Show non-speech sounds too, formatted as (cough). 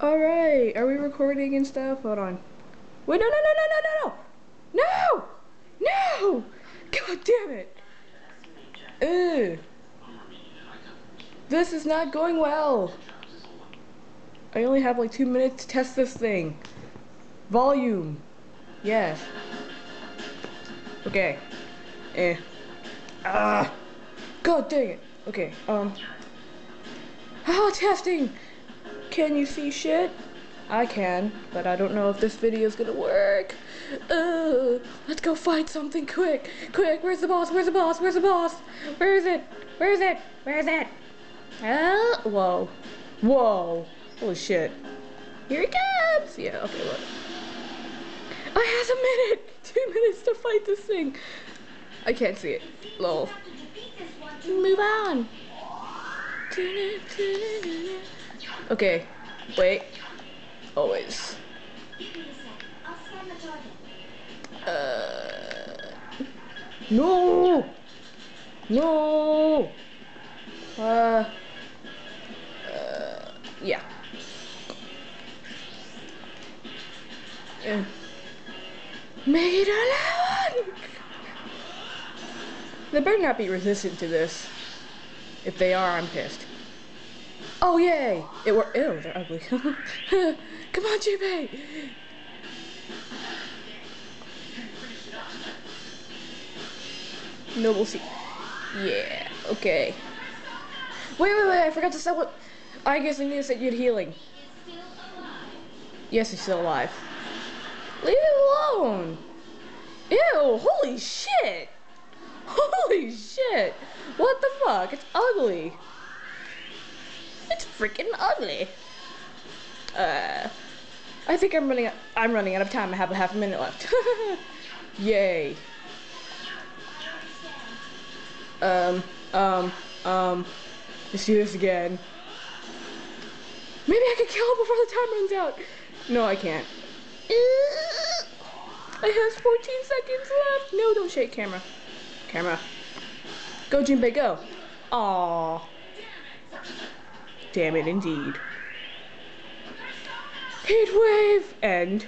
Alright, are we recording and stuff? Hold on. Wait, no, no, no, no, no, no, no! No! No! God damn it! Ugh. This is not going well. I only have like two minutes to test this thing. Volume. Yes. Okay. Eh. Ah! God dang it. Okay, um. Ah, testing! Can you see shit? I can, but I don't know if this video is gonna work. Uh, let's go fight something quick. Quick, where's the boss? Where's the boss? Where's the boss? Where is it? Where is it? Where is it? Uh, whoa. Whoa. Holy shit. Here he comes! Yeah, okay, look. I have a minute! (laughs) Two minutes to fight this thing. I can't see it. Lol. Move on. Okay, wait. Always. Uh, no! No! Uh, uh, yeah. Uh, Megidolaon! They better not be resistant to this. If they are, I'm pissed. Oh, yay! It worked. Ew, they're ugly. (laughs) Come on, Junpei! Noble C. Yeah, okay. Wait, wait, wait, I forgot to say what. I guess I need to that you'd healing. Yes, he's still alive. Leave him alone! Ew, holy shit! Holy shit! What the It's ugly. It's freaking ugly. Uh, I think I'm running. I'm running out of time. I have a half a minute left. (laughs) Yay. Um. Um. Um. Let's do this again. Maybe I can kill him before the time runs out. No, I can't. (laughs) I have 14 seconds left. No, don't shake camera. Camera. Go, Junpei, go. Aww. Damn it, indeed. Heat wave! End.